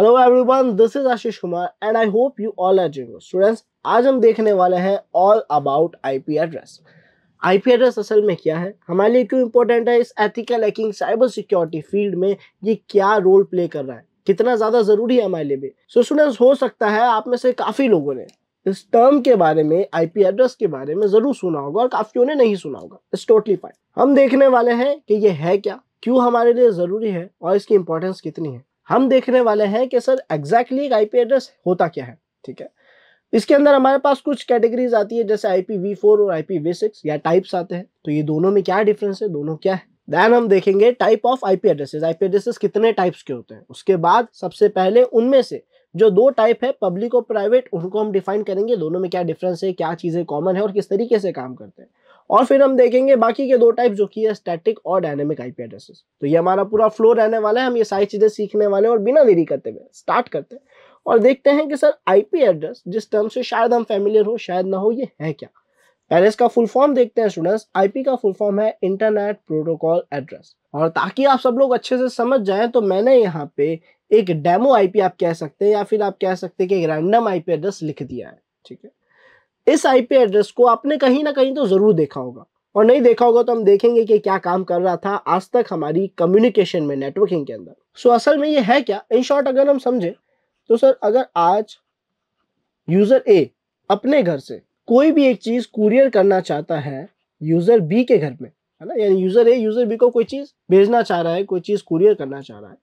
Hello everyone this is Ashish Kumar and I hope you all are doing students आज हम देखने वाले हैं all about IP address IP address असल में क्या है? हमारे लिए क्यों इंपॉर्टेंट है? इस ethical hacking cyber security field में ये क्या रोल प्ले कर रहा है? कितना ज़्यादा ज़रूरी है हमारे लिए भी? सो so, स्टूडेंट्स हो सकता है आप में से काफ़ी लोगों ने इस टर्म के बारे में आईपी एड्रेस के बारे में ज़रूर सुना होगा और काफियों ने नहीं सुना होगा. इट्स टोटली फाइन हम देखने वाले हैं कि ये है क्या क्यों हमारे लिए ज़रूरी है और इसकी इंपॉर्टेंस कितनी है? हम देखने वाले हैं कि सर एग्जैक्टली एक आईपी एड्रेस होता क्या है, ठीक है? इसके अंदर हमारे पास कुछ कैटेगरीज आती है, जैसे आईपी वी फोर और वी सिक्स या टाइप्स आते हैं। तो ये दोनों में क्या डिफरेंस है? दोनों क्या है? देन हम देखेंगे type of IP addresses IP addresses कितने टाइप्स के होते हैं? उसके बाद सबसे पहले उनमें से जो दो टाइप है पब्लिक और प्राइवेट उनको हम डिफाइन करेंगे। दोनों में क्या डिफरेंस है, क्या चीज़ें कॉमन है और किस तरीके से काम करते हैं। और फिर हम देखेंगे बाकी के दो टाइप जो कि है स्टैटिक और डायनेमिक आईपी एड्रेसेस तो ये हमारा पूरा फ्लो रहने वाला है, हम ये सारी चीज़ें सीखने वाले हैं और बिना देरी करते हुए स्टार्ट करते हैं। और देखते हैं कि सर आईपी एड्रेस जिस टर्म से शायद हम फेमिलियर हो, शायद ना हो, ये है क्या? पहले इसका फुल फॉर्म देखते हैं स्टूडेंट्स आईपी का फुल फॉर्म है इंटरनेट प्रोटोकॉल एड्रेस और ताकि आप सब लोग अच्छे से समझ जाएँ तो मैंने यहाँ पे एक डेमो आईपी आप कह सकते हैं या फिर आप कह सकते हैं कि रैंडम आईपी एड्रेस लिख दिया है, ठीक है? इस आईपी एड्रेस को आपने कहीं ना कहीं तो ज़रूर देखा होगा। और नहीं देखा होगा तो हम देखेंगे कि क्या काम कर रहा था आज तक हमारी कम्युनिकेशन में नेटवर्किंग के अंदर। सो so, असल में ये है क्या? इन शॉर्ट अगर हम समझे तो सर अगर आज यूज़र ए अपने घर से कोई भी एक चीज़ कुरियर करना चाहता है यूज़र बी के घर में है ना? यानी यूज़र ए यूज़र बी को कोई चीज़ भेजना चाह रहा है कोई चीज़ कुरियर करना चाह रहा है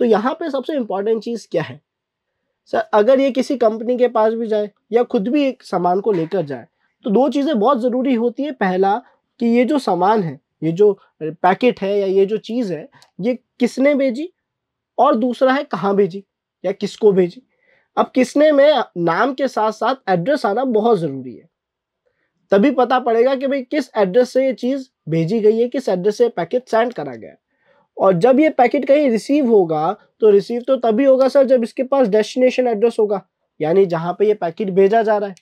तो यहाँ पे सबसे इंपॉर्टेंट चीज़ क्या है? सर अगर ये किसी कंपनी के पास भी जाए या खुद भी एक सामान को लेकर जाए तो दो चीज़ें बहुत ज़रूरी होती है। पहला, कि ये जो सामान है, ये जो पैकेट है या ये जो चीज़ है, ये किसने भेजी और दूसरा है कहाँ भेजी या किसको भेजी। अब किसने में नाम के साथ साथ एड्रेस आना बहुत ज़रूरी है। तभी पता पड़ेगा कि भाई किस एड्रेस से ये चीज़ भेजी गई है, किस एड्रेस से पैकेट सेंड करा गया है। और जब ये पैकेट कहीं रिसीव होगा तो रिसीव तो तभी होगा सर जब इसके पास डेस्टिनेशन एड्रेस होगा, यानी जहाँ पे ये पैकेट भेजा जा रहा है।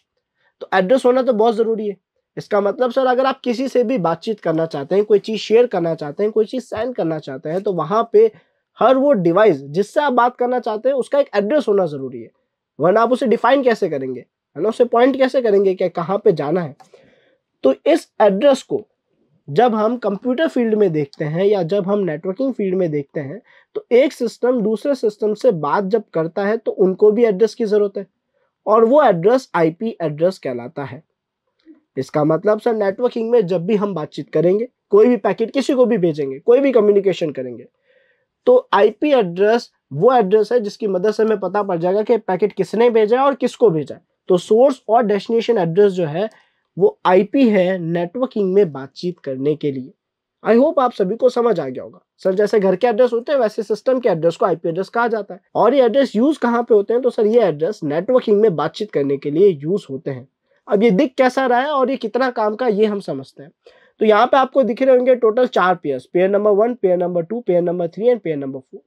तो एड्रेस होना तो बहुत ज़रूरी है। इसका मतलब सर अगर आप किसी से भी बातचीत करना चाहते हैं, कोई चीज़ शेयर करना चाहते हैं, कोई चीज़ सेंड करना चाहते हैं तो वहाँ पे हर वो डिवाइस जिससे आप बात करना चाहते हैं, उसका एक एड्रेस होना ज़रूरी है। वरना आप उसे डिफाइन कैसे करेंगे? है ना, उसे पॉइंट कैसे करेंगे कि कहाँ पे जाना है? तो इस एड्रेस को जब हम कंप्यूटर फ़ील्ड में देखते हैं या जब हम नेटवर्किंग फ़ील्ड में देखते हैं तो एक सिस्टम दूसरे सिस्टम से बात जब करता है तो उनको भी एड्रेस की ज़रूरत है और वो एड्रेस आईपी एड्रेस कहलाता है। इसका मतलब सर, नेटवर्किंग में जब भी हम बातचीत करेंगे, कोई भी पैकेट किसी को भी भेजेंगे, कोई भी कम्युनिकेशन करेंगे तो आईपी एड्रेस वो एड्रेस है जिसकी मदद से हमें पता पड़ जाएगा कि पैकेट किसने भेजा है और किसको भेजा है। तो सोर्स और डेस्टिनेशन एड्रेस जो है वो आईपी है नेटवर्किंग में बातचीत करने के लिए। आई होप आप सभी को समझ आ गया होगा। सर, जैसे घर के एड्रेस होते हैं, वैसे सिस्टम के एड्रेस को आईपी एड्रेस कहा जाता है। और ये एड्रेस यूज़ कहाँ पे होते हैं? तो सर, ये एड्रेस नेटवर्किंग में बातचीत करने के लिए यूज़ होते हैं। अब ये दिख कैसा रहा है और ये कितना काम का, ये हम समझते हैं। तो यहाँ पे आपको दिख रहे होंगे टोटल चार pairs pair number one pair number two pair number three and pair number four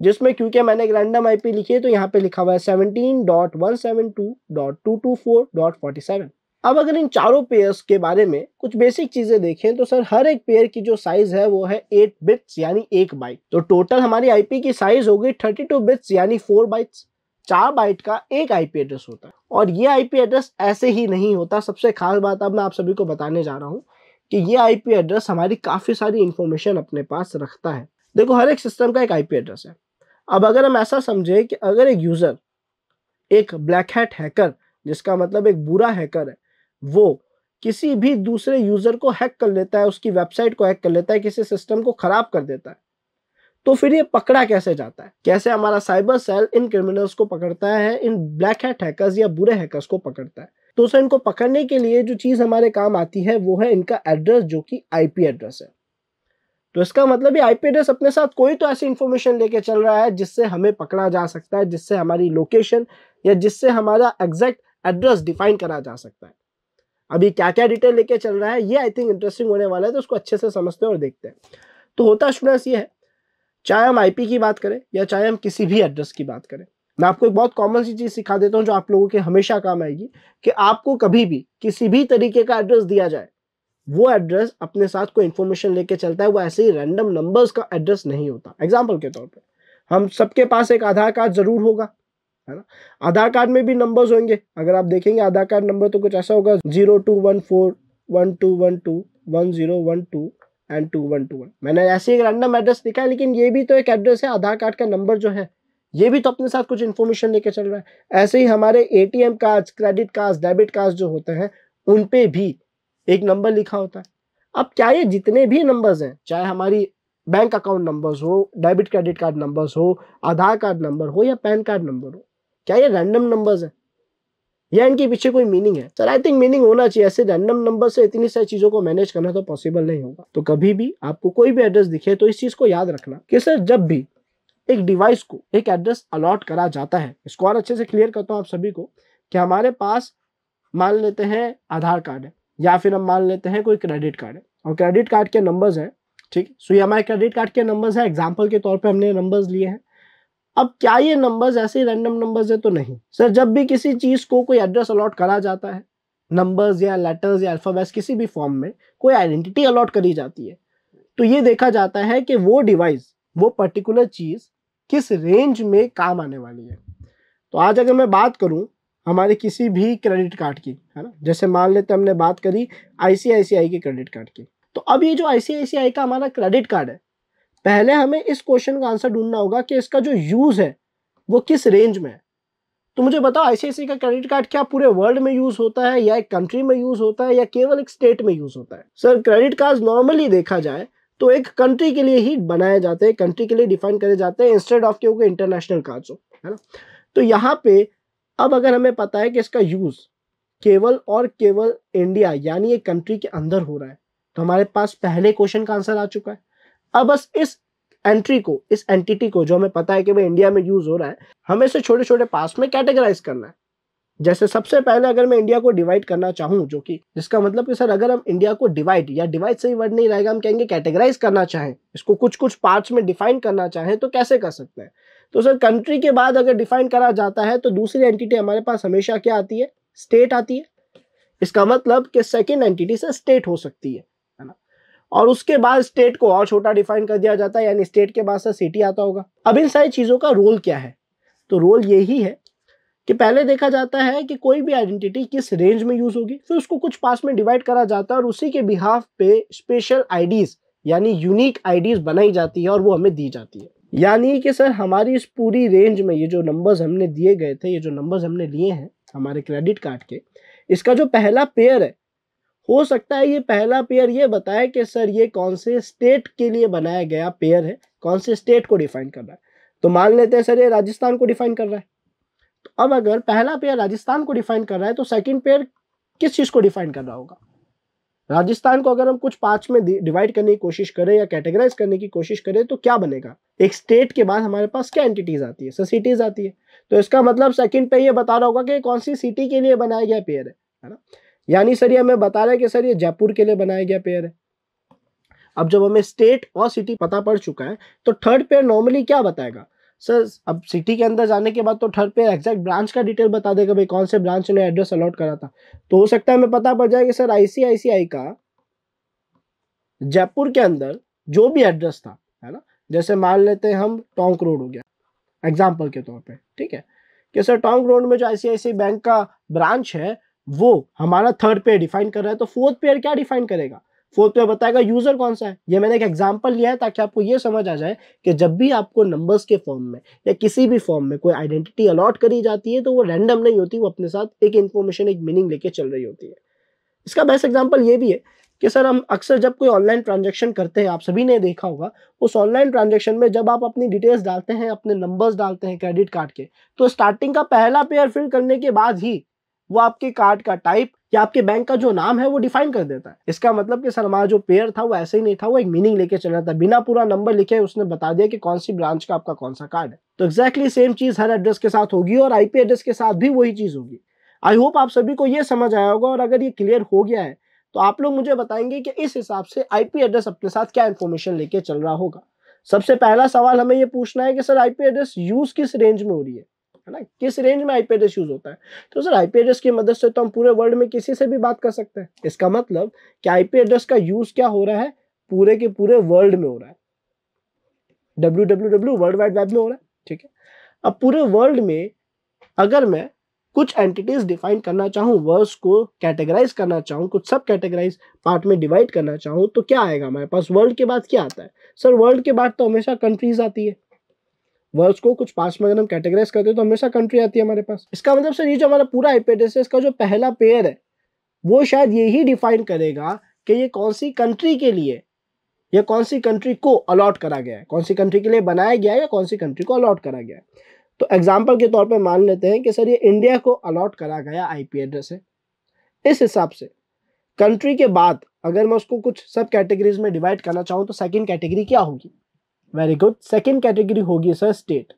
जिसमें क्योंकि मैंने एक रैंडम आईपी लिखी है तो यहाँ पे लिखा हुआ है seventeen dot one seven two dot two two four dot forty seven अब अगर इन चारों पेयर्स के बारे में कुछ बेसिक चीज़ें देखें तो सर हर एक पेयर की जो साइज़ है, वो है एट बिट्स यानी एक बाइट तो टोटल हमारी आईपी की साइज़ हो गई थर्टी टू बिट्स यानी फोर बाइट्स चार बाइट का एक आईपी एड्रेस होता है। और ये आईपी एड्रेस ऐसे ही नहीं होता। सबसे खास बात अब मैं आप सभी को बताने जा रहा हूँ कि ये आईपी एड्रेस हमारी काफ़ी सारी इंफॉर्मेशन अपने पास रखता है। देखो, हर एक सिस्टम का एक आईपी एड्रेस है। अब अगर हम ऐसा समझे कि अगर एक यूज़र एक ब्लैक हैट हैकर जिसका मतलब एक बुरा हैकर है वो किसी भी दूसरे यूज़र को हैक कर लेता है, उसकी वेबसाइट को हैक कर लेता है, किसी सिस्टम को खराब कर देता है। तो फिर ये पकड़ा कैसे जाता है? कैसे हमारा साइबर सेल इन क्रिमिनल्स को पकड़ता है, इन ब्लैक हैट हैकर्स या बुरे हैकर्स को पकड़ता है? तो सर, इनको पकड़ने के लिए जो चीज़ हमारे काम आती है, वो है इनका एड्रेस, जो कि आईपी एड्रेस है। तो इसका मतलब ये आईपी एड्रेस अपने साथ कोई तो ऐसी इंफॉर्मेशन लेके चल रहा है, जिससे हमें पकड़ा जा सकता है, जिससे हमारी लोकेशन या जिससे हमारा एग्जैक्ट एड्रेस डिफाइन करा जा सकता है। अभी क्या क्या डिटेल लेके चल रहा है, ये आई थिंक इंटरेस्टिंग होने वाला है तो उसको अच्छे से समझते हैं और देखते हैं। तो होता स्टूडेंट्स ये है, चाहे हम आईपी की बात करें या चाहे हम किसी भी एड्रेस की बात करें, मैं आपको एक बहुत कॉमन सी चीज़ सिखा देता हूँ जो आप लोगों के हमेशा काम आएगी, कि आपको कभी भी किसी भी तरीके का एड्रेस दिया जाए, वो एड्रेस अपने साथ कोई इन्फॉर्मेशन लेके चलता है, वो ऐसे ही रैंडम नंबर्स का एड्रेस नहीं होता। एग्ज़ाम्पल के तौर पर हम सबके पास एक आधार कार्ड ज़रूर होगा है ना? आधार कार्ड में भी नंबर्स होंगे। अगर आप देखेंगे आधार कार्ड नंबर तो कुछ ऐसा होगा zero two one four one two one two one zero one two and two one two one मैंने ऐसे एक रैंडम एड्रेस लिखा है, लेकिन ये भी तो एक एड्रेस है, आधार कार्ड का नंबर जो है। ये भी तो अपने साथ कुछ इन्फॉर्मेशन लेके चल रहा है। ऐसे ही हमारे ATM card credit card debit card जो होते हैं, उन पे भी एक नंबर लिखा होता है। अब क्या ये जितने भी नंबर्स हैं, चाहे हमारी बैंक अकाउंट नंबर्स हो डेबिट क्रेडिट कार्ड नंबर्स हो, आधार कार्ड नंबर हो या पैन कार्ड नंबर हो क्या ये रैंडम नंबर्स है? या इनके पीछे कोई मीनिंग है? सर आई थिंक मीनिंग होना चाहिए। ऐसे रैंडम नंबर से इतनी सारी चीज़ों को मैनेज करना तो पॉसिबल नहीं होगा। तो कभी भी आपको कोई भी एड्रेस दिखे तो इस चीज़ को याद रखना कि सर जब भी एक डिवाइस को एक एड्रेस अलॉट करा जाता है, इसको और अच्छे से क्लियर करता हूँ आप सभी को कि हमारे पास मान लेते हैं आधार कार्ड है, या फिर हम मान लेते हैं कोई क्रेडिट कार्ड है। और क्रेडिट कार्ड के नंबर्स हैं, ठीक? सो ये हमारे क्रेडिट कार्ड के नंबर्स हैं। एग्ज़ाम्पल के तौर पे हमने नंबर्स लिए हैं। अब क्या ये नंबर्स ऐसे रैंडम नंबर्स है तो नहीं? सर जब भी किसी चीज़ को कोई एड्रेस अलॉट करा जाता है नंबर्स या लेटर्स या अल्फाबेट्स किसी भी फॉर्म में, कोई आइडेंटिटी अलॉट करी जाती है तो ये देखा जाता है कि वो डिवाइस वो पर्टिकुलर चीज़ किस रेंज में काम आने वाली है। तो आज अगर मैं बात करूँ हमारे किसी भी क्रेडिट कार्ड की, है ना? जैसे मान लेते हमने बात करी आईसीआईसीआई के क्रेडिट कार्ड की। तो अब ये जो आईसीआईसीआई का हमारा क्रेडिट कार्ड है पहले हमें इस क्वेश्चन का आंसर ढूंढना होगा कि इसका जो यूज़ है, वो किस रेंज में है। तो मुझे बताओ आईसीआईसी का क्रेडिट कार्ड क्या पूरे वर्ल्ड में यूज़ होता है, या एक कंट्री में यूज़ होता है, या केवल एक स्टेट में यूज़ होता है? सर क्रेडिट कार्ड नॉर्मली देखा जाए तो एक कंट्री के लिए ही बनाए जाते हैं कंट्री के लिए डिफाइन करे जाते हैं इंस्टेड ऑफ़ क्योंकि इंटरनेशनल कार्ड हो, है ना? तो यहाँ पे अब अगर हमें पता है कि इसका यूज़ केवल और केवल इंडिया यानी एक कंट्री के अंदर हो रहा है तो हमारे पास पहले क्वेश्चन का आंसर आ चुका है। अब बस इस एंट्री को, इस एंटिटी को जो हमें पता है कि भाई इंडिया में यूज़ हो रहा है, हमें इसे छोटे छोटे पास में कैटेगराइज करना है। जैसे सबसे पहले अगर मैं इंडिया को डिवाइड करना चाहूँ, जो कि, जिसका मतलब कि सर अगर हम इंडिया को डिवाइड या डिवाइड सही वर्ड नहीं रहेगा, हम कहेंगे कैटेगराइज करना चाहें, इसको कुछ कुछ पार्ट्स में डिफाइन करना चाहें तो कैसे कर सकते हैं? तो सर कंट्री के बाद अगर डिफाइन करा जाता है तो दूसरी एंटिटी हमारे पास हमेशा क्या आती है? स्टेट आती है। इसका मतलब कि सेकेंड एंटिटी से स्टेट हो सकती है। और उसके बाद स्टेट को और छोटा डिफाइन कर दिया जाता है, यानी स्टेट के बाद से सिटी आता होगा। अब इन सारी चीज़ों का रोल क्या है? तो रोल यही है कि पहले देखा जाता है कि कोई भी आइडेंटिटी किस रेंज में यूज़ होगी, फिर उसको कुछ पास में डिवाइड करा जाता है और उसी के बिहाफ पे स्पेशल आईडीज यानी यूनिक आईडीज बनाई जाती है और वो हमें दी जाती है। यानी कि सर, हमारी इस पूरी रेंज में ये जो नंबर्स हमने दिए गए थे, ये जो नंबर्स हमने लिए हैं, हमारे क्रेडिट कार्ड के, इसका जो पहला पेयर है हो सकता है ये पहला पेयर ये बताए कि सर ये कौन से स्टेट के लिए बनाया गया पेयर है? कौन से स्टेट को डिफाइन कर रहा है? तो मान लेते हैं सर ये राजस्थान को डिफाइन कर रहा है। तो अब अगर पहला पेयर राजस्थान को डिफाइन कर रहा है तो सेकंड पेयर किस चीज़ को डिफाइन कर रहा होगा? राजस्थान को अगर हम कुछ पार्ट्स में डिवाइड करने की कोशिश करें या कैटेगराइज करने की कोशिश करें तो क्या बनेगा? एक स्टेट के बाद हमारे पास क्या एंटिटीज आती है? सर सिटीज़ आती है। तो इसका मतलब सेकंड पे ये बता रहा होगा कि कौन सी सिटी के लिए बनाया गया पेयर है है ना? यानी सर ये हमें बता रहा है कि सर ये जयपुर के लिए बनाया गया पेयर है। अब जब हमें स्टेट और सिटी पता पड़ चुका है तो थर्ड पेयर नॉर्मली क्या बताएगा? सर, अब सिटी के अंदर जाने के बाद तो थर्ड पेयर एग्जैक्ट ब्रांच का डिटेल बता देगा भाई कौन से ब्रांच ने एड्रेस अलॉट करा था। तो हो सकता है हमें पता पड़ जाए कि सर आईसीआईसीआई का जयपुर के अंदर जो भी एड्रेस था, है ना? जैसे मान लेते हैं हम टोंक रोड हो गया एग्ज़ाम्पल के तौर पे, ठीक है? कि सर टोंक रोड में जो आईसीआईसी बैंक का ब्रांच है वो हमारा थर्ड पेयर डिफाइन कर रहा है तो फोर्थ पेयर क्या डिफाइन करेगा? फोर्थ पेयर बताएगा यूज़र कौन सा है? ये मैंने एक एग्जांपल लिया है ताकि आपको ये समझ आ जाए कि जब भी आपको नंबर्स के फॉर्म में या किसी भी फॉर्म में कोई आइडेंटिटी अलॉट करी जाती है तो वो रैंडम नहीं होती, वो अपने साथ एक इन्फॉर्मेशन एक मीनिंग लेके चल रही होती है। इसका बेस्ट एग्ज़ाम्पल ये भी है कि सर हम अक्सर जब कोई ऑनलाइन ट्रांजेक्शन करते हैं, आप सभी ने देखा होगा, उस ऑनलाइन ट्रांजेक्शन में जब आप अपनी डिटेल्स डालते हैं, अपने नंबर्स डालते हैं क्रेडिट कार्ड के तो स्टार्टिंग का पहला पेयर फिल करने के बाद ही वो आपके कार्ड का टाइप या आपके बैंक का जो नाम है वो डिफाइन कर देता है। इसका मतलब कि हमारा जो पेयर था वो ऐसे ही नहीं था, वो एक मीनिंग लेके चल रहा था। बिना पूरा नंबर लिखे उसने बता दिया कि कौन सी ब्रांच का आपका कौन सा कार्ड है। तो एक्जैक्टली सेम चीज़ हर एड्रेस के साथ होगी और आईपी एड्रेस के साथ भी वही चीज़ होगी। आई होप आप सभी को ये समझ आया होगा और अगर ये क्लियर हो गया है तो आप लोग मुझे बताएँगे कि इस हिसाब से आईपी एड्रेस अपने साथ क्या इन्फॉर्मेशन लेके चल रहा होगा। सबसे पहला सवाल हमें ये पूछना है कि, सर आईपी एड्रेस यूज़ किस रेंज में हो रही है? है ना? किस रेंज में आईपी एड्रेस यूज़ होता है? तो सर आईपी एड्रेस की मदद से तो हम पूरे वर्ल्ड में किसी से भी बात कर सकते हैं। इसका मतलब कि आईपी एड्रेस का यूज़ क्या हो रहा है? पूरे के पूरे वर्ल्ड में हो रहा है। W W W world wide web में हो रहा है, ठीक है? अब पूरे वर्ल्ड में अगर मैं कुछ एंटिटीज डिफाइन करना चाहूँ वर्ड्स को कैटेगराइज करना चाहूँ, कुछ सब कैटेगराइज पार्ट में डिवाइड करना चाहूँ तो क्या आएगा हमारे पास? वर्ल्ड के बाद क्या आता है? सर वर्ल्ड के बाद तो हमेशा कंट्रीज़ आती है। वर्ड्स को कुछ पास में अगर हम कैटेगराइज करते हैं तो हमेशा कंट्री आती है हमारे पास। इसका मतलब सर ये जो हमारा पूरा आईपीएड्रेस है इसका जो पहला पेयर है, वो शायद यही डिफाइन करेगा कि ये कौन सी कंट्री के लिए, या कौन सी कंट्री को अलॉट करा गया है। कौन सी कंट्री के लिए बनाया गया है या कौन सी कंट्री को अलॉट करा गया है। तो एग्ज़ाम्पल के तौर पर मान लेते हैं कि सर ये इंडिया को अलॉट करा गया आईपी एड्रेस है इस हिसाब से कंट्री के बाद अगर मैं उसको कुछ सब कैटेगरीज में डिवाइड करना चाहूँ तो सेकेंड कैटेगरी क्या होगी? Very good. सेकेंड कैटेगरी होगी सर स्टेट।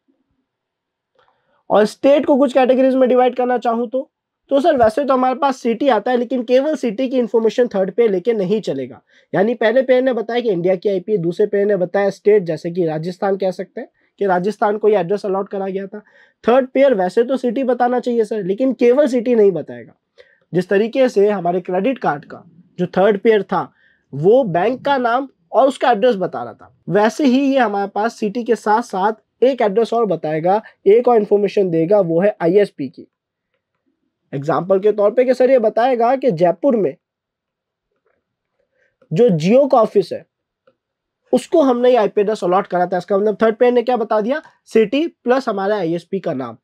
और स्टेट को कुछ कैटेगरीज में डिवाइड करना चाहूँ तो तो सर वैसे तो हमारे पास सिटी आता है, लेकिन केवल सिटी की इन्फॉर्मेशन थर्ड पे लेके नहीं चलेगा। यानी पहले पेयर ने बताया कि इंडिया की आईपी दूसरे पेयर ने बताया स्टेट जैसे कि राजस्थान कह सकते हैं कि राजस्थान को ये एड्रेस अलॉट करा गया था। थर्ड पेयर वैसे तो सिटी बताना चाहिए सर, लेकिन केवल सिटी नहीं बताएगा। जिस तरीके से हमारे क्रेडिट कार्ड का जो थर्ड पेयर था, वो बैंक का नाम और उसका एड्रेस बता रहा था। वैसे ही ये हमारे पास सिटी के साथ साथ एक एड्रेस और बताएगा, एक और इन्फॉर्मेशन देगा, वो है आईएसपी की। एग्ज़ाम्पल के तौर पे कि सर ये बताएगा कि जयपुर में जो जियो का ऑफ़िस है, उसको हमने ये आईपी एड्रेस अलॉट करा था। इसका मतलब थर्ड पेयर ने क्या बता दिया? सिटी प्लस हमारा आईएसपी का नाम।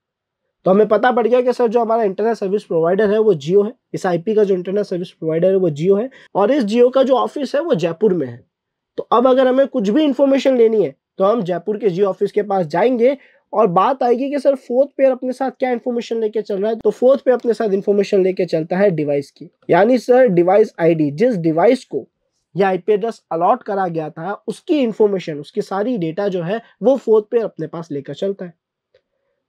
तो हमें पता पड़ गया कि सर जो हमारा इंटरनेट सर्विस प्रोवाइडर है, वो जियो है। इस आईपी का जो इंटरनेट सर्विस प्रोवाइडर है, वो जियो है। और इस जियो का जो ऑफ़िस है, वो जयपुर में है। तो अब अगर हमें कुछ भी इंफॉर्मेशन लेनी है तो हम जयपुर के जियो ऑफ़िस के पास जाएँगे और बात आएगी कि सर फोर्थ पेयर अपने साथ क्या इन्फॉर्मेशन लेके चल रहा है। तो फोर्थ पेयर अपने साथ इन्फॉर्मेशन लेके चलता है डिवाइस की। यानी सर डिवाइस आईडी जिस डिवाइस को या आईपी एड्रेस अलॉट करा गया था, उसकी इन्फॉर्मेशन उसकी सारी डेटा जो है, वो फोर्थ पेयर अपने पास लेकर चलता है।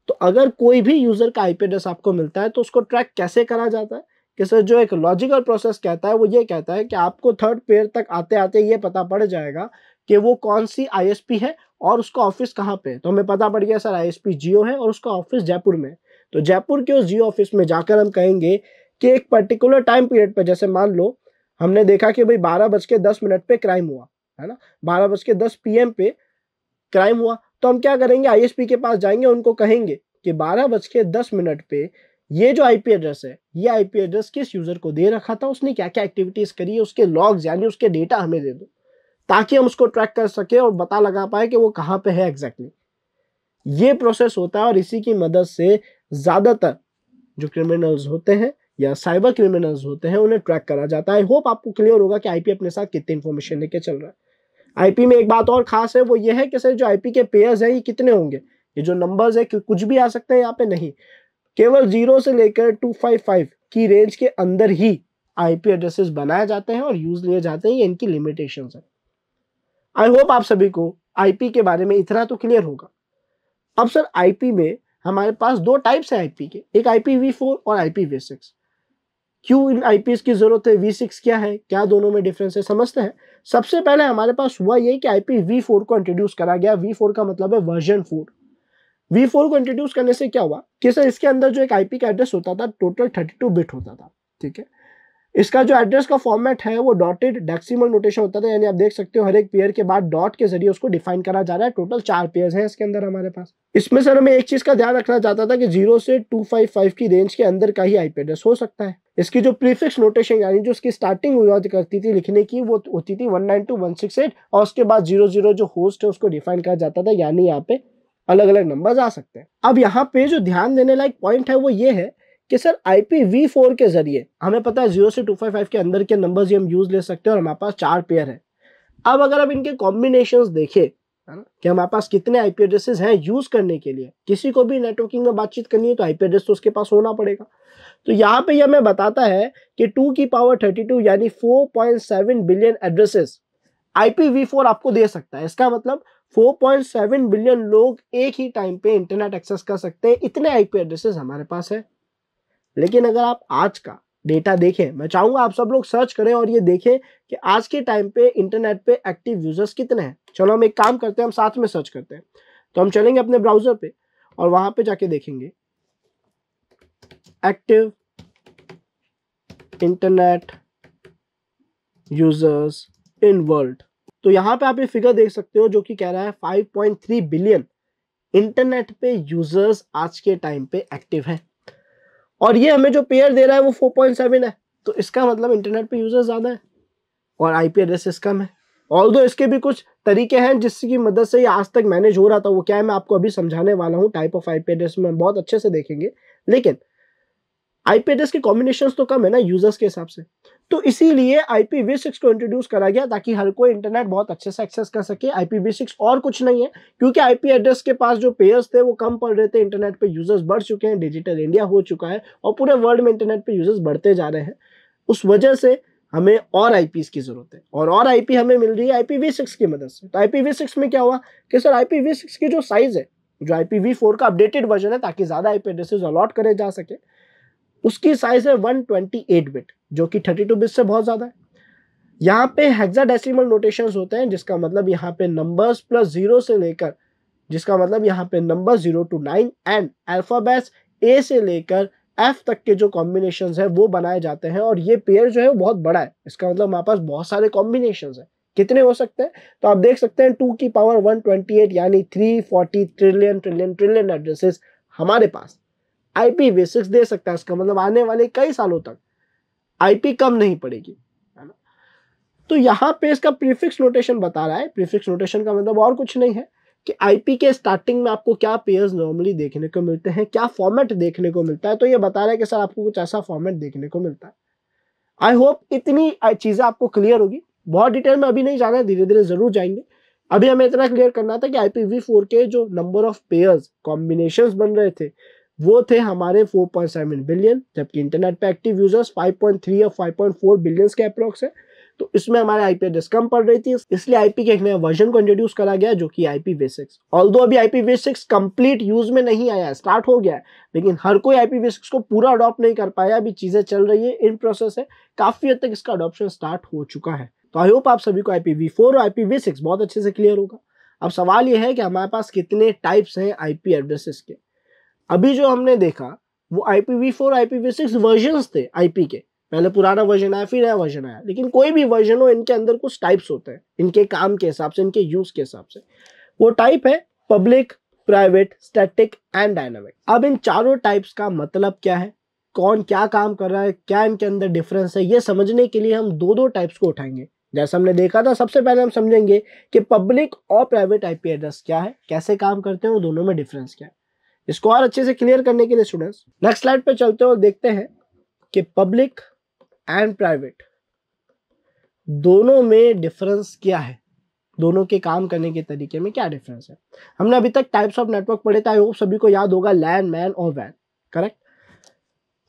तो अगर कोई भी यूज़र का आईपी एड्रेस आपको मिलता है तो उसको ट्रैक कैसे करा जाता है? कि सर जो एक लॉजिकल प्रोसेस कहता है, वो ये कहता है कि आपको थर्ड पेयर तक आते आते ये पता पड़ जाएगा कि वो कौन सी आईएसपी है और उसका ऑफ़िस कहाँ पे तो हमें पता पड़ गया, सर आईएसपी जियो है और उसका ऑफ़िस जयपुर में तो जयपुर के उस जियो ऑफ़िस में जाकर हम कहेंगे कि एक पर्टिकुलर टाइम पीरियड पर जैसे मान लो, हमने देखा कि भाई बारह बज के दस मिनट पे क्राइम हुआ, है ना? बारह बज के दस पी पे क्राइम हुआ तो हम क्या करेंगे? आईएसपी के पास जाएँगे, उनको कहेंगे कि बारह बज के दस मिनट पे ये जो आईपी एड्रेस है, ये आईपी एड्रेस किस यूज़र को दे रखा था? उसने क्या क्या एक्टिविटीज़ करी है? उसके लॉग्स यानी उसके डेटा हमें दे दो, ताकि हम उसको ट्रैक कर सके और पता लगा पाए कि वो कहाँ पे है एग्जैक्टली ये प्रोसेस होता है और इसी की मदद से ज़्यादातर जो क्रिमिनल्स होते हैं या साइबर क्रिमिनल्स होते हैं, उन्हें ट्रैक करा जाता है। आई होप आपको क्लियर होगा कि आईपी अपने साथ कितनी इन्फॉर्मेशन लेके चल रहा है। आईपी में एक बात और खास है, वो ये है कि सर जो आईपी के पेयर्स हैं, ये कितने होंगे? ये जो नंबर्स है कुछ भी आ सकते हैं यहाँ पे नहीं। केवल ज़ीरो से लेकर टू फाइव फाइव की रेंज के अंदर ही आईपी एड्रेसेस बनाए जाते हैं और यूज़ लिए जाते हैं, ये इनकी लिमिटेशन है। आई होप आप सभी को आईपी के बारे में इतना तो क्लियर होगा। अब सर आईपी में हमारे पास दो टाइप्स है आईपी के, एक आईपी फोर और आईपी वी सिक्स क्यों इन आईपीएस की ज़रूरत है? वी सिक्स क्या है? क्या दोनों में डिफरेंस है समझते हैं? सबसे पहले हमारे पास हुआ ये कि आईपी वी फोर को इंट्रोड्यूस करा गया। वी फोर का मतलब है वर्जन फोर वी फोर को इंट्रोड्यूस करने से क्या हुआ? कि सर इसके अंदर जो एक आईपी का एड्रेस होता था टोटल थर्टी टू बिट होता था, ठीक है? इसका जो एड्रेस का फॉर्मेट है, वो डॉटेड डेक्सिमल नोटेशन होता था, यानी आप देख सकते हो हर एक पेयर के बाद डॉट के ज़रिए उसको डिफाइन करा जा रहा है। टोटल चार पेयर हैं इसके अंदर हमारे पास। इसमें सर हमें एक चीज़ का ध्यान रखना चाहता था कि ज़ीरो से टू फाइव फाइव की रेंज के अंदर का ही आईपी एड्रेस हो सकता है। इसकी जो प्रीफिक्स नोटेशन यानी जो उसकी स्टार्टिंग हुआ करती थी लिखने की, वो होती थी one nine two one six eight और उसके बाद ज़ीरो ज़ीरो जो होस्ट है उसको डिफाइन करा जाता था, यानी यहाँ पे अलग अलग नंबर आ सकते हैं। अब यहाँ पे जो ध्यान देने लायक पॉइंट है वो ये है कि सर IPv4 के ज़रिए, हमें पता है ज़ीरो से टू फाइव फाइव के अंदर के नंबर्स हम यूज़ ले सकते हैं और हमारे पास चार पेयर है। अब अगर आप इनके कॉम्बिनेशन देखें, है कि हमारे पास कितने आईपी एड्रेसेस हैं यूज़ करने के लिए, किसी को भी नेटवर्किंग में बातचीत करनी है तो आईपी एड्रेस तो उसके पास होना पड़ेगा। तो यहाँ पे यह हमें बताता है कि टू की पावर थर्टी टू यानी four point seven billion addresses IPv4 आपको दे सकता है। इसका मतलब 4.7 बिलियन लोग एक ही टाइम पे इंटरनेट एक्सेस कर सकते हैं। इतने आईपी एड्रेसेस हमारे पास है। लेकिन अगर आप आज का डेटा देखें, मैं चाहूँगा आप सब लोग सर्च करें और ये देखें कि आज के टाइम पे इंटरनेट पे एक्टिव यूज़र्स कितने हैं। चलो हम एक काम करते हैं, हम साथ में सर्च करते हैं। तो हम चलेंगे अपने ब्राउज़र पे और वहाँ पे जाके देखेंगे। Active internet users in world. तो यहाँ पे आप ये फिगर देख सकते हो जो कि कह रहा है 5.3 बिलियन इंटरनेट पे यूज़र्स आज के टाइम पे एक्टिव हैं। और ये हमें जो पेयर दे रहा है वो 4.7 है। तो इसका मतलब इंटरनेट पे यूज़र्स ज़्यादा है और आईपी एड्रेसेस कम है। दो इसके भी कुछ तरीके हैं जिसकी मदद से ये आज तक मैनेज हो रहा था, वो क्या है, मैं आपको अभी समझाने वाला हूँ। टाइप ऑफ़ आईपी एड्रेस में बहुत अच्छे से देखेंगे। लेकिन आईपी एड्रेस के कॉम्बिनेशन तो कम है ना यूज़र्स के हिसाब से। तो इसीलिए IPv6 को इंट्रोड्यूस करा गया ताकि हर कोई इंटरनेट बहुत अच्छे से एक्सेस कर सके। IPv6 और कुछ नहीं है, क्योंकि आईपी एड्रेस के पास जो पेयर्स थे वो कम पड़ रहे थे इंटरनेट पे यूज़र्स बढ़ चुके हैं डिजिटल इंडिया हो चुका है और पूरे वर्ल्ड में इंटरनेट पे यूज़र्स बढ़ते जा रहे हैं। उस वजह से हमें और आईपीस की ज़रूरत है और और आईपी हमें मिल रही है IPv6 की मदद से। तो IPv6 में क्या हुआ कि सर IPv6 की जो साइज़ है, जो IPv4 का अपडेटेड वर्जन है, ताकि ज़्यादा आईपी एड्रेसेस अलॉट करे जा सके उसकी साइज़ है 128 बिट जो कि 32 बिट से बहुत ज़्यादा है। यहाँ पे हेक्साडेसिमल नोटेशंस होते हैं, जिसका मतलब यहाँ पे नंबर्स प्लस ज़ीरो से लेकर, जिसका मतलब यहाँ पे number zero two nine and alphabets A से लेकर एफ़ तक के जो कॉम्बिनेशन है, वो बनाए जाते हैं और ये पेयर जो है, वो बहुत बड़ा है। इसका मतलब हमारे पास बहुत सारे कॉम्बिनेशन है। कितने हो सकते हैं? तो आप देख सकते हैं टू की पावर 128 यानी 340 ट्रिलियन ट्रिलियन ट्रिलियन एड्रेसेस हमारे पास। IPv6 दे सकता है इसका मतलब आने वाले कई सालों तक। आईपी कम नहीं पड़ेगी तो यहाँ पे इसका प्रीफिक्स नोटेशन बता रहा है। प्रीफिक्स नोटेशन का मतलब और कुछ नहीं है कि आईपी के स्टार्टिंग में आपको क्या पेयर्स नॉर्मली देखने को मिलते हैं, क्या फॉर्मेट देखने को मिलता है। तो ये बता रहा है कि सर आपको कुछ ऐसा फॉर्मेट देखने को मिलता है। आई होप इतनी चीज़ें आपको क्लियर होगी। बहुत डिटेल में अभी नहीं जाना है धीरे धीरे ज़रूर जाएँगे। अभी हमें इतना क्लियर करना था कि IPv4 के जो नंबर ऑफ़ पेयर्स कॉम्बिनेशंस बन रहे थे वो थे हमारे 4.7 बिलियन जबकि इंटरनेट पे एक्टिव यूज़र्स 5.3 या 5.4 बिलियंस के अप्रोक्स है। तो इसमें हमारे आईपी एड्रेस कम पड़ रही थी। इसलिए आईपी के एक नया वर्जन को इंट्रोड्यूस करा गया जो कि आईपी वे सिक्स दो अभी IP V six complete use में नहीं आया स्टार्ट हो गया लेकिन हर कोई आईपी वे सिक्स को पूरा अडॉप्ट नहीं कर पाया। अभी चीज़ें चल रही है इन प्रोसेस है। काफ़ी हद तक इसका अडॉप्शन स्टार्ट हो चुका है। तो आई होप आप सभी को आईपी वी फोर और आईपी वे सिक्स बहुत अच्छे से क्लियर होगा। अब सवाल यह है कि हमारे पास कितने टाइप्स हैं आईपी एड्रेसेस के? अभी जो हमने देखा, वो IPv4 IPv6 वर्जन थे आईपी के। पहले पुराना वर्जन आया, फिर नया वर्जन आया। लेकिन कोई भी वर्जन हो, इनके अंदर कुछ टाइप्स होते हैं। इनके काम के हिसाब से, इनके यूज़ के हिसाब से। वो टाइप है public private static and dynamic अब इन चारों टाइप्स का मतलब क्या है? कौन क्या काम कर रहा है? क्या इनके अंदर डिफरेंस है? ये समझने के लिए हम दो दो टाइप्स को उठाएँगे। जैसा हमने देखा था, सबसे पहले हम समझेंगे कि पब्लिक और प्राइवेट आईपी एड्रेस क्या है, कैसे काम करते हैं, वो दोनों में डिफरेंस क्या है। इसको और अच्छे से क्लियर करने के लिए स्टूडेंट्स नेक्स्ट स्लाइड पे चलते हैं और देखते हैं कि पब्लिक एंड प्राइवेट दोनों में डिफरेंस क्या है? दोनों के काम करने के तरीके में क्या डिफरेंस है? हमने अभी तक टाइप्स ऑफ़ नेटवर्क पढ़े थे आई होप सभी को याद होगा लैंड मैन और वैन करेक्ट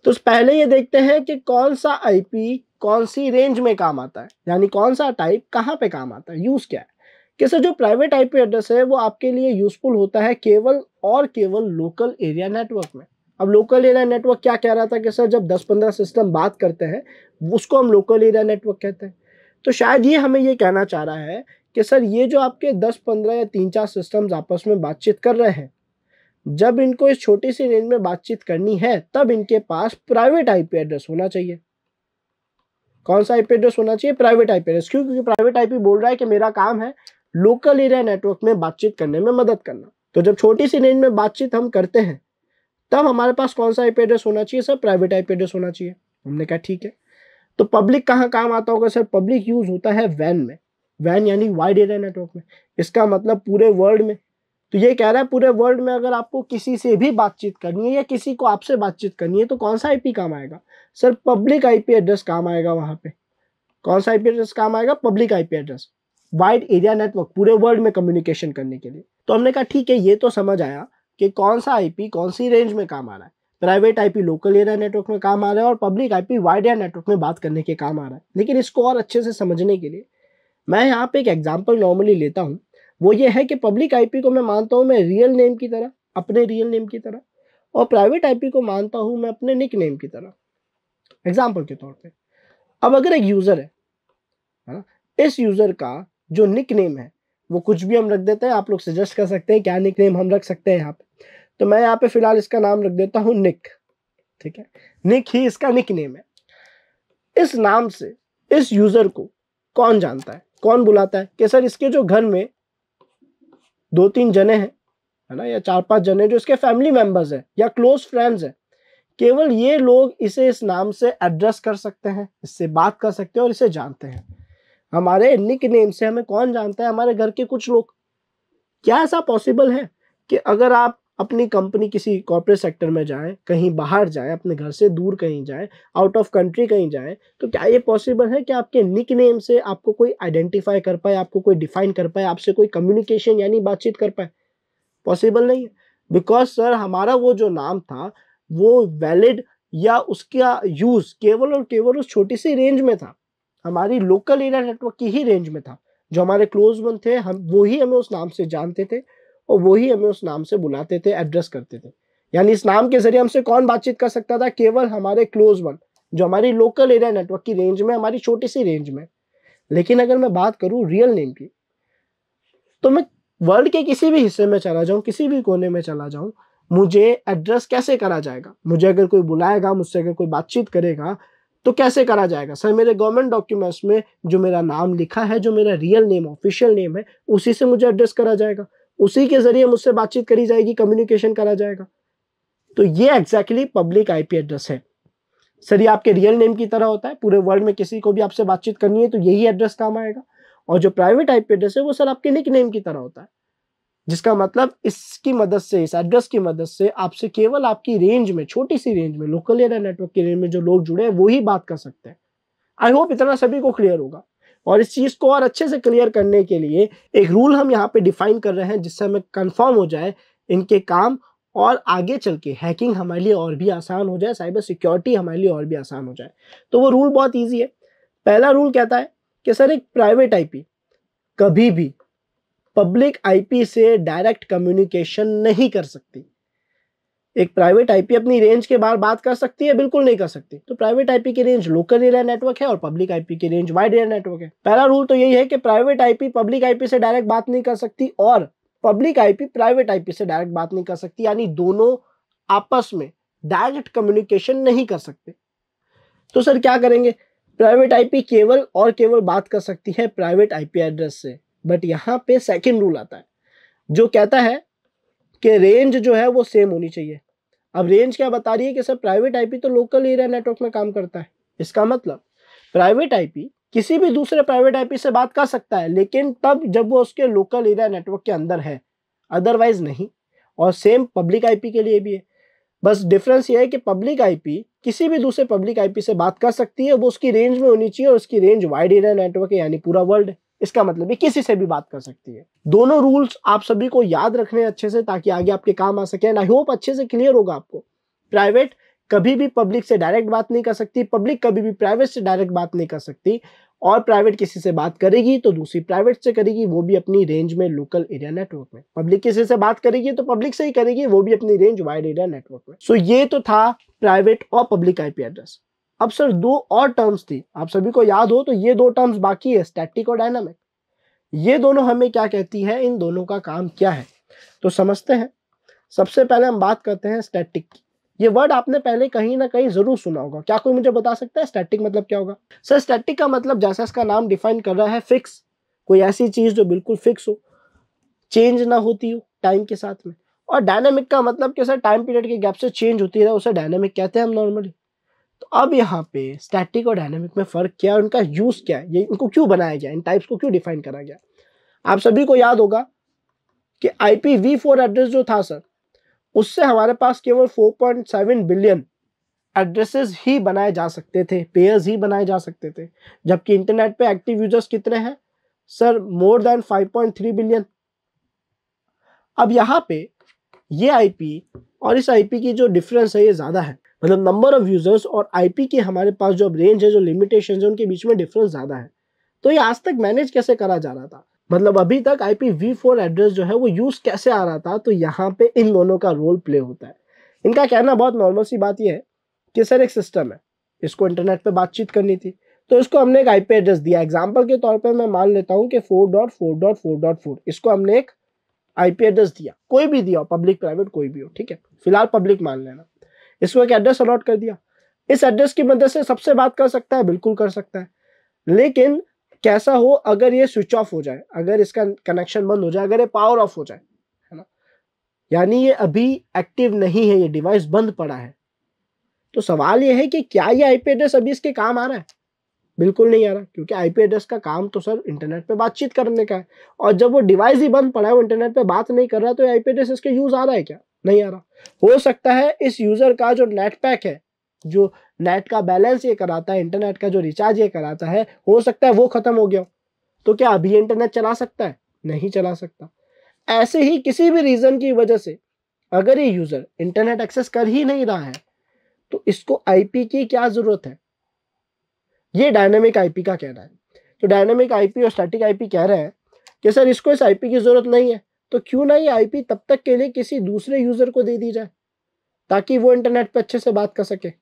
तो पहले ये देखते हैं कि कौन सा आईपी कौन सी रेंज में काम आता है, यानी कौन सा टाइप कहाँ पे काम आता है यूज़ क्या है? कि सर, जो प्राइवेट आईपी एड्रेस है, वो आपके लिए यूजफुल होता है केवल और केवल लोकल एरिया नेटवर्क में। अब लोकल एरिया नेटवर्क क्या कह रहा था कि सर, जब 10-15 सिस्टम बात करते हैं, उसको हम लोकल एरिया नेटवर्क कहते हैं। तो शायद ये हमें ये कहना चाह रहा है कि सर, ये जो आपके 10-15 या तीन चार सिस्टम्स आपस में बातचीत कर रहे हैं, जब इनको इस छोटी सी रेंज में बातचीत करनी है, तब इनके पास प्राइवेट आईपी एड्रेस होना चाहिए। कौन सा आईपी एड्रेस होना चाहिए? प्राइवेट आईपी एड्रेस क्यों क्योंकि प्राइवेट आईपी बोल रहा है कि मेरा काम है लोकल एरिया नेटवर्क में बातचीत करने में मदद करना। तो जब छोटी सी रेंज में बातचीत हम करते हैं, तब हमारे पास कौन सा आईपी एड्रेस होना चाहिए, सर? प्राइवेट आईपी एड्रेस होना चाहिए। हमने कहा, ठीक है। तो पब्लिक कहाँ काम आता होगा, सर? पब्लिक यूज़ होता है वैन में। वैन यानी वाइड एरिया नेटवर्क में। इसका मतलब पूरे वर्ल्ड में। तो ये कह रहा है, पूरे वर्ल्ड में अगर आपको किसी से भी बातचीत करनी है या किसी को आपसे बातचीत करनी है तो कौन सा आईपी काम आएगा? सर पब्लिक आईपी एड्रेस काम आएगा वहाँ पे। कौन सा आईपी एड्रेस काम आएगा? Public IP address wide area network पूरे वर्ल्ड में कम्युनिकेशन करने के लिए। तो हमने कहा, ठीक है, ये तो समझ आया कि कौन सा आईपी कौन सी रेंज में काम आ रहा है। Private IP local area network में काम आ रहा है और public IP wide area network में बात करने के काम आ रहा है। लेकिन इसको और अच्छे से समझने के लिए मैं यहाँ पे एक एग्ज़ाम्पल नॉर्मली लेता हूँ। वो ये है कि पब्लिक आईपी को मैं मानता हूँ मैं रियल नेम की तरह, अपने रियल नेम की तरह, और प्राइवेट आईपी को मानता हूँ मैं अपने निक नेम की तरह। एग्ज़ाम्पल के तौर पर अब अगर एक यूज़र है ना, इस यूज़र का जो निक नेम है, वो कुछ भी हम रख देते हैं, आप लोग सजेस्ट कर सकते हैं क्या निक नेम हम रख सकते हैं यहाँ पे। तो मैं यहाँ पे फ़िलहाल इसका नाम रख देता हूँ निक ठीक है? निक ही इसका निक नेम है। इस नाम से, इस यूज़र को कौन जानता है? कौन बुलाता है? कि सर, इसके जो घर में दो तीन जने हैं, है ना, या चार पाँच जने जो इसके फैमिली मेंबर्स हैं, या क्लोज फ्रेंड्स हैं, केवल ये लोग इसे इस नाम से एड्रेस कर सकते हैं, इससे बात कर सकते हैं और इसे जानते हैं। हमारे निक नेम से हमें कौन जानता है? हमारे घर के कुछ लोग। क्या ऐसा पॉसिबल है कि अगर आप अपनी कंपनी किसी कॉर्पोरेट सेक्टर में जाए, कहीं बाहर जाए, अपने घर से दूर कहीं जाए आउट ऑफ़ कंट्री कहीं जाए तो क्या ये पॉसिबल है कि आपके निक नेम से आपको कोई आइडेंटिफाई कर पाए, आपको कोई डिफाइन कर पाए, आपसे कोई कम्युनिकेशन यानी बातचीत कर पाए? पॉसिबल नहीं है। बिकॉज़ सर हमारा वो जो नाम था, वो वैलिड या उसका यूज़ केवल और केवल उस छोटी सी रेंज में था। हमारी लोकल एरिया नेटवर्क की ही रेंज में था। जो हमारे क्लोज वन थे, हम, वो ही हमें उस नाम से जानते थे और वही हमें उस नाम से बुलाते थे एड्रेस करते थे। यानी इस नाम के ज़रिए हमसे कौन बातचीत कर सकता था? केवल हमारे क्लोज वन जो हमारी लोकल एरिया नेटवर्क की रेंज में, हमारी छोटी सी रेंज में। लेकिन अगर मैं बात करूँ रियल नेम की तो मैं वर्ल्ड के किसी भी हिस्से में चला जाऊँ, किसी भी कोने में चला जाऊँ, मुझे एड्रेस कैसे करा जाएगा? मुझे अगर कोई बुलाएगा, मुझसे अगर कोई बातचीत करेगा तो कैसे करा जाएगा? सर, मेरे गवर्नमेंट डॉक्यूमेंट्स में जो मेरा नाम लिखा है, जो मेरा रियल नेम ऑफिशियल नेम है, उसी से मुझे एड्रेस करा जाएगा। उसी के ज़रिए मुझसे बातचीत करी जाएगी कम्युनिकेशन करा जाएगा। तो ये एग्जैक्टली पब्लिक आईपी एड्रेस है। सर, ये आपके रियल नेम की तरह होता है। पूरे वर्ल्ड में किसी को भी आपसे बातचीत करनी है तो यही एड्रेस काम आएगा। और जो प्राइवेट आईपी एड्रेस है, वो सर आपके निक नेम की तरह होता है। जिसका मतलब इसकी मदद से, इस एड्रेस की मदद से आपसे केवल आपकी रेंज में छोटी सी रेंज में लोकल एरिया नेटवर्क की रेंज में जो लोग जुड़े हैं, वो ही बात कर सकते हैं। आई होप इतना सभी को क्लियर होगा। और इस चीज़ को और अच्छे से क्लियर करने के लिए एक रूल हम यहाँ पे डिफाइन कर रहे हैं, जिससे हमें कंफर्म हो जाए इनके काम और आगे चल के हैकिंग हमारे लिए और भी आसान हो जाए साइबर सिक्योरिटी हमारे लिए और भी आसान हो जाए। तो वो रूल बहुत ईजी है। पहला रूल कहता है कि सर एक प्राइवेट आईपी कभी भी पब्लिक आईपी से डायरेक्ट कम्युनिकेशन नहीं कर सकती एक प्राइवेट आईपी अपनी रेंज के बाहर बात कर सकती है बिल्कुल नहीं कर सकती तो प्राइवेट आईपी की रेंज लोकल एरिया नेटवर्क है और पब्लिक आईपी की रेंज वाइड एरिया नेटवर्क है पहला रूल तो यही है कि प्राइवेट आईपी पब्लिक आईपी से डायरेक्ट बात नहीं कर सकती और पब्लिक आईपी प्राइवेट आईपी से डायरेक्ट बात नहीं कर सकती यानी दोनों आपस में डायरेक्ट कम्युनिकेशन नहीं कर सकते तो सर क्या करेंगे प्राइवेट आईपी केवल और केवल बात कर सकती है प्राइवेट आईपी एड्रेस से बट यहाँ पे सेकेंड रूल आता है, जो कहता है कि रेंज जो है वो सेम होनी चाहिए। अब रेंज क्या बता रही है कि सर प्राइवेट आईपी तो लोकल एरिया नेटवर्क में काम करता है। इसका मतलब प्राइवेट आईपी किसी भी दूसरे प्राइवेट आईपी से बात कर सकता है, लेकिन तब जब वो उसके लोकल एरिया नेटवर्क के अंदर है। अदरवाइज़ नहीं। और सेम पब्लिक आईपी के लिए भी है। बस डिफरेंस ये है कि पब्लिक आईपी किसी भी दूसरे पब्लिक आईपी से बात कर सकती है, वो उसकी रेंज में होनी चाहिए और उसकी रेंज वाइड एरिया नेटवर्क है यानी पूरा वर्ल्ड है इसका मतलब है किसी से भी बात कर सकती है। दोनों रूल्स आप सभी को याद रखने अच्छे से ताकि आगे आपके काम आ सके एंड आई होप अच्छे से क्लियर होगा आपको। प्राइवेट कभी भी पब्लिक से डायरेक्ट बात नहीं कर सकती पब्लिक कभी भी प्राइवेट से डायरेक्ट बात नहीं कर सकती और प्राइवेट किसी से बात करेगी तो दूसरी प्राइवेट से करेगी वो भी अपनी रेंज में लोकल एरिया नेटवर्क में। पब्लिक किसी से बात करेगी तो पब्लिक से ही करेगी वो भी अपनी रेंज वाइड एरिया नेटवर्क में। सो so, ये तो था प्राइवेट और पब्लिक आईपी एड्रेस अब सर दो और टर्म्स थी। आप सभी को याद हो तो ये दो टर्म्स बाकी है स्टैटिक और डायनामिक ये दोनों हमें क्या कहती है, इन दोनों का काम क्या है? तो समझते हैं। सबसे पहले हम बात करते हैं स्टैटिक की। ये वर्ड आपने पहले कहीं ना कहीं ज़रूर सुना होगा। क्या कोई मुझे बता सकता है? स्टैटिक मतलब क्या होगा? सर स्टैटिक का मतलब जैसा इसका नाम डिफाइन कर रहा है फिक्स कोई ऐसी चीज़ जो बिल्कुल फिक्स हो। चेंज ना होती हो टाइम के साथ में। और डायनामिक का मतलब कि सर टाइम पीरियड के गैप से चेंज होती है, उसे डायनामिक कहते हैं हम नॉर्मली तो अब यहाँ पे स्टैटिक और डायनेमिक में फ़र्क क्या है उनका यूज़ क्या है? ये इनको क्यों बनाया गया? इन टाइप्स को क्यों डिफाइन करा गया? आप सभी को याद होगा कि I P V four address जो था सर उससे हमारे पास केवल 4.7 बिलियन एड्रेसेस ही बनाए जा सकते थे पेयर्स ही बनाए जा सकते थे। जबकि इंटरनेट पे एक्टिव यूज़र्स कितने हैं? सर मोर देन 5.3 बिलियन अब यहाँ पे ये आईपी और इस आईपी की जो डिफरेंस है, ये ज़्यादा है। मतलब नंबर ऑफ़ यूज़र्स और आईपी की हमारे पास जो रेंज है, जो लिमिटेशन है, उनके बीच में डिफरेंस ज़्यादा है। तो ये आज तक मैनेज कैसे करा जा रहा था? मतलब अभी तक I P V four address जो है, वो यूज़ कैसे आ रहा था? तो यहाँ पे इन दोनों का रोल प्ले होता है। इनका कहना बहुत नॉर्मल सी बात यह है कि सर एक सिस्टम है। इसको इंटरनेट पे बातचीत करनी थी। तो इसको हमने एक आईपी एड्रेस दिया। एग्ज़ाम्पल के तौर पर मैं मान लेता हूँ कि four dot four dot four dot four इसको हमने एक आईपी एड्रेस दिया। कोई भी दिया पब्लिक प्राइवेट कोई भी हो, ठीक है? फ़िलहाल पब्लिक मान लेना। इसको एक एड्रेस अलॉट कर दिया। इस एड्रेस की मदद से सबसे बात कर सकता है, बिल्कुल कर सकता है। लेकिन कैसा हो, अगर ये स्विच ऑफ़ हो जाए, अगर इसका कनेक्शन बंद हो जाए, अगर ये पावर ऑफ़ हो जाए, है ना? यानी ये अभी एक्टिव नहीं है, ये डिवाइस बंद पड़ा है। तो सवाल ये है कि क्या ये आईपी एड्रेस अभी इसके काम आ रहा है? बिल्कुल नहीं आ रहा, क्योंकि आईपी एड्रेस का काम तो सर इंटरनेट पे बातचीत करने का है। और जब वो डिवाइस ही बंद पड़ा है, वो इंटरनेट पे बात नहीं कर रहा तो आईपी एड्रेस इसके यूज़ आ रहा है क्या? नहीं आ रहा। हो सकता है इस यूज़र का जो नेट पैक है, जो नेट का बैलेंस ये कराता है इंटरनेट का जो रिचार्ज ये कराता है, हो सकता है वो खत्म हो गया तो क्या अभी इंटरनेट चला सकता है? नहीं चला सकता। ऐसे ही किसी भी रीजन की वजह से अगर ये यूज़र इंटरनेट एक्सेस कर ही नहीं रहा है तो इसको आईपी की क्या ज़रूरत है? ये डायनेमिक आईपी का कहना है। तो डायनेमिक आईपी और स्टैटिक आईपी कह रहे हैं कि सर इसको इस आईपी की ज़रूरत नहीं है। तो क्यों ना ये आईपी तब तक के लिए किसी दूसरे यूज़र को दे दी जाए, ताकि वो इंटरनेट पे अच्छे से बात कर सके।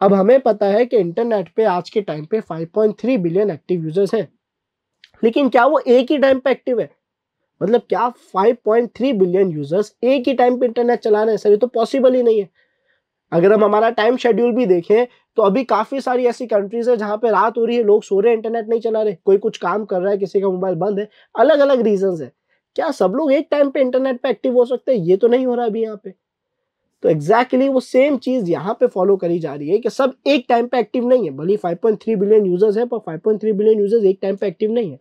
अब हमें पता है कि इंटरनेट पे आज के टाइम पे 5.3 बिलियन एक्टिव यूज़र्स हैं। लेकिन क्या वो एक ही टाइम पे एक्टिव है? मतलब क्या 5.3 बिलियन यूज़र्स एक ही टाइम पे इंटरनेट चला रहे हैं? सर, ये तो पॉसिबल ही नहीं है। अगर हम हमारा टाइम शेड्यूल भी देखें तो अभी काफ़ी सारी ऐसी कंट्रीज़ है जहाँ पे रात हो रही है, लोग सो रहे हैं इंटरनेट नहीं चला रहे। कोई कुछ काम कर रहा है, किसी का मोबाइल बंद है। अलग अलग रीजन है। क्या सब लोग एक टाइम पे इंटरनेट पे एक्टिव हो सकते हैं? ये तो नहीं हो रहा अभी यहाँ पे। तो एग्जैक्टली exactly वो सेम चीज़ यहाँ पे फॉलो करी जा रही है कि सब एक टाइम पे एक्टिव नहीं है। भले 5.3 बिलियन यूज़र्स है, पर 5.3 बिलियन यूज़र्स एक टाइम पे एक्टिव नहीं है।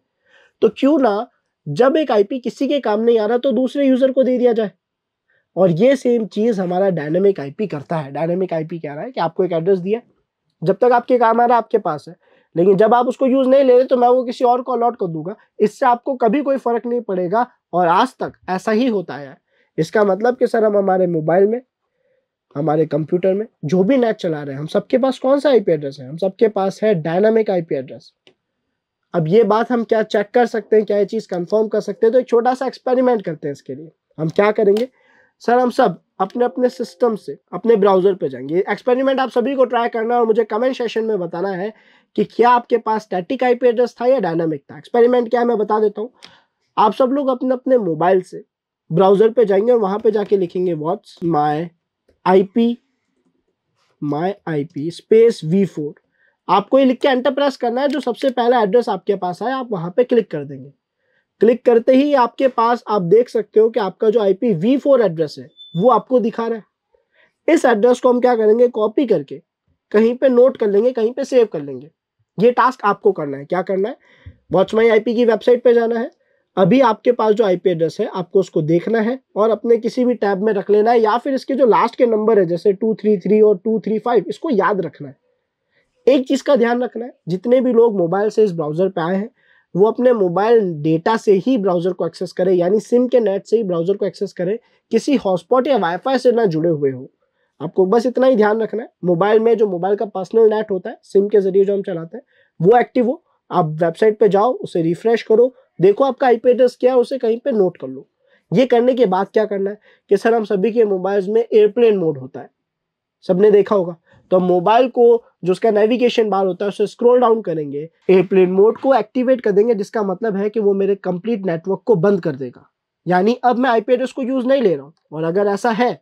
तो क्यों ना जब एक आईपी किसी के काम नहीं आ रहा तो दूसरे यूज़र को दे दिया जाए। और ये सेम चीज़ हमारा डायनेमिक आईपी करता है। डायनेमिक आईपी कह रहा है कि आपको एक एड्रेस दिया। जब तक आपके काम आ रहा है, आपके पास है। लेकिन जब आप उसको यूज़ नहीं ले रहे तो मैं वो किसी और को अलॉट कर दूँगा। इससे आपको कभी कोई फ़र्क नहीं पड़ेगा, और आज तक ऐसा ही होता है। इसका मतलब कि सर, हम हमारे मोबाइल में, हमारे कंप्यूटर में, जो भी नेट चला रहे हैं, हम सबके पास कौन सा आईपी एड्रेस है? हम सबके पास है डायनामिक आईपी एड्रेस अब ये बात हम क्या चेक कर सकते हैं, क्या ये चीज़ कंफर्म कर सकते हैं? तो एक छोटा सा एक्सपेरिमेंट करते हैं इसके लिए। हम क्या करेंगे? सर, हम सब अपने अपने सिस्टम से, अपने ब्राउज़र पे जाएँगे। एक्सपेरिमेंट आप सभी को ट्राई करना और मुझे कमेंट सेशन में बताना है कि क्या आपके पास स्टैटिक आईपी एड्रेस था या डायनामिक था। एक्सपेरिमेंट क्या है, मैं बता देता हूँ। आप सब लोग अपने अपने मोबाइल से ब्राउज़र पे जाएँगे और वहाँ पे जाके लिखेंगे what's my I P my I P space V four आपको ये लिख के एंटर प्रेस करना है, जो सबसे पहला एड्रेस आपके पास आए आप वहाँ पे क्लिक कर देंगे। क्लिक करते ही आपके पास आप देख सकते हो कि आपका जो आई पी एड्रेस है, वो आपको दिखा रहा है। इस एड्रेस को हम क्या करेंगे? कॉपी करके कहीं पे नोट कर लेंगे, कहीं पे सेव कर लेंगे। ये टास्क आपको करना है। क्या करना है? वॉच माई आई की वेबसाइट पे जाना है। अभी आपके पास जो आईपी एड्रेस है, आपको उसको देखना है और अपने किसी भी टैब में रख लेना है या फिर इसके जो लास्ट के नंबर है, जैसे टू थ्री थ्री और टू थ्री फाइव इसको याद रखना है। एक चीज़ का ध्यान रखना है। जितने भी लोग मोबाइल से इस ब्राउज़र पे आए हैं वो अपने मोबाइल डेटा से ही ब्राउज़र को एक्सेस करें, यानी सिम के नेट से ही ब्राउज़र को एक्सेस करें, किसी हॉटस्पॉट या वाईफाई से ना जुड़े हुए हो। आपको बस इतना ही ध्यान रखना है, मोबाइल में जो मोबाइल का पर्सनल नेट होता है, सिम के ज़रिए जो हम चलाते हैं, वो एक्टिव हो। आप वेबसाइट पे जाओ, उसे रिफ्रेश करो, देखो आपका आईपी एड्रेस क्या है, उसे कहीं पे नोट कर लो। ये करने के बाद क्या करना है कि सर, हम सभी के मोबाइल्स में एयरप्लेन मोड होता है। सबने देखा होगा। तो मोबाइल को, जो उसका नेविगेशन बार होता है, उसे स्क्रॉल डाउन करेंगे। एयरप्लेन मोड को एक्टिवेट कर देंगे, जिसका मतलब है कि वो मेरे कंप्लीट नेटवर्क को बंद कर देगा। यानी अब मैं आईपी एड्रेस को यूज़ नहीं ले रहा हूँ। और अगर ऐसा है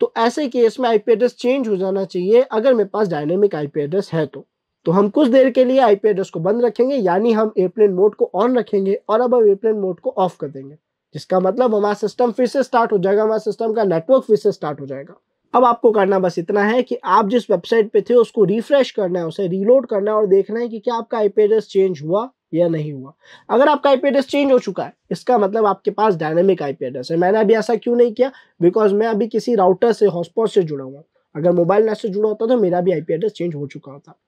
तो ऐसे केस में आईपी एड्रेस चेंज हो जाना चाहिए, अगर मेरे पास डायनेमिक आईपी एड्रेस है तो। तो हम कुछ देर के लिए आईपी एड्रेस को बंद रखेंगे, यानी हम एयरप्लेन मोड को ऑन रखेंगे और अब हम एयरप्लेन मोड को ऑफ़ कर देंगे। जिसका मतलब हमारा सिस्टम फिर से स्टार्ट हो जाएगा, हमारा सिस्टम का नेटवर्क फिर से स्टार्ट हो जाएगा। अब आपको करना बस इतना है कि आप जिस वेबसाइट पे थे, उसको रिफ्रेश करना है, उसे रीलोड करना है और देखना है कि क्या आपका आईपी एड्रेस चेंज हुआ या नहीं हुआ। अगर आपका आईपी एड्रेस चेंज हो चुका है, इसका मतलब आपके पास डायनेमिक आईपी एड्रेस है। मैंने अभी ऐसा क्यों नहीं किया? बिकॉज़ मैं अभी किसी राउटर से हॉटस्पॉट से जुड़ा हुआ अगर मोबाइल नेट से जुड़ा होता तो मेरा भी आईपी एड्रेस चेंज हो चुका होता।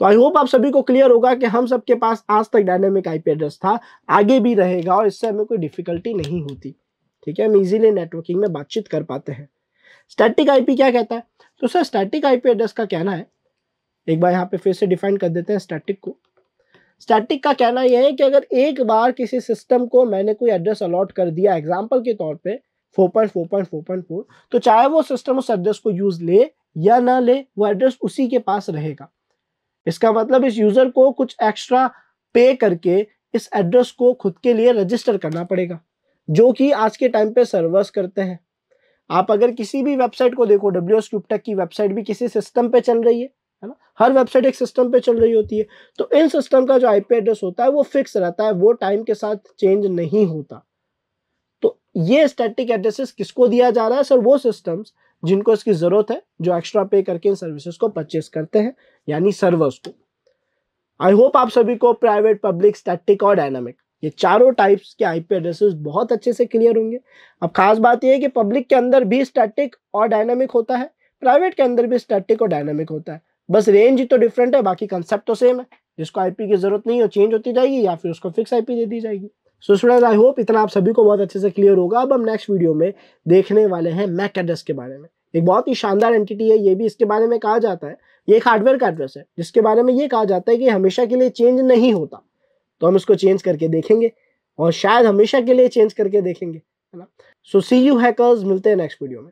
तो आई होप आप सभी को क्लियर होगा कि हम सबके पास आज तक डायनेमिक आईपी एड्रेस था, आगे भी रहेगा और इससे हमें कोई डिफिकल्टी नहीं होती। ठीक है? हम इजीली नेटवर्किंग में बातचीत कर पाते हैं। स्टैटिक आईपी क्या कहता है? तो सर स्टैटिक आईपी एड्रेस का कहना है, एक बार यहाँ पे फिर से डिफाइन कर देते हैं स्टैटिक को। स्टैटिक का कहना यह है कि अगर एक बार किसी सिस्टम को मैंने कोई एड्रेस अलॉट कर दिया एग्ज़ाम्पल के तौर पे 4.4.4.4 तो चाहे वो सिस्टम उस एड्रेस को यूज़ ले या ना ले, वो एड्रेस उसी के पास रहेगा। इसका मतलब इस यूज़र को कुछ एक्स्ट्रा पे करके इस एड्रेस को खुद के लिए रजिस्टर करना पड़ेगा, जो कि आज के टाइम पे सर्वर्स करते हैं। आप अगर किसी भी वेबसाइट को देखो डब्ल्यू एस की वेबसाइट भी किसी सिस्टम पे चल रही है है ना? हर वेबसाइट एक सिस्टम पे चल रही होती है। तो इन सिस्टम का जो आईपी एड्रेस होता है, वो फिक्स रहता है, वो टाइम के साथ चेंज नहीं होता। तो ये स्टैटिक एड्रेसेस किसको दिया जा रहा है? सर, वो सिस्टम्स जिनको इसकी ज़रूरत है, जो एक्स्ट्रा पे करके इन सर्विसेज़ को परचेस करते हैं, यानी सर्वर्स को। आई होप आप सभी को प्राइवेट पब्लिक स्टैटिक और डायनामिक ये चारों टाइप्स के आईपी एड्रेसेस बहुत अच्छे से क्लियर होंगे। अब खास बात यह है कि पब्लिक के अंदर भी स्टैटिक और डायनामिक होता है प्राइवेट के अंदर भी स्टैटिक और डायनामिक होता है। बस रेंज ही तो डिफरेंट है, बाकी कंसेप्ट तो सेम है। जिसको आईपी की ज़रूरत नहीं हो चेंज होती जाएगी या फिर उसको फिक्स आईपी दे दी जाएगी। सो स्टूडेंट आई होप इतना आप सभी को बहुत अच्छे से क्लियर होगा। अब हम नेक्स्ट वीडियो में देखने वाले हैं मैक एड्रेस के बारे में। एक बहुत ही शानदार एंटिटी है, ये भी इसके बारे में कहा जाता है। ये एक हार्डवेयर का एड्रेस है, जिसके बारे में ये कहा जाता है कि हमेशा के लिए चेंज नहीं होता। तो हम इसको चेंज करके देखेंगे और शायद हमेशा के लिए चेंज करके देखेंगे, है ना? सो सी यू हैकर्स मिलते हैं नेक्स्ट वीडियो में।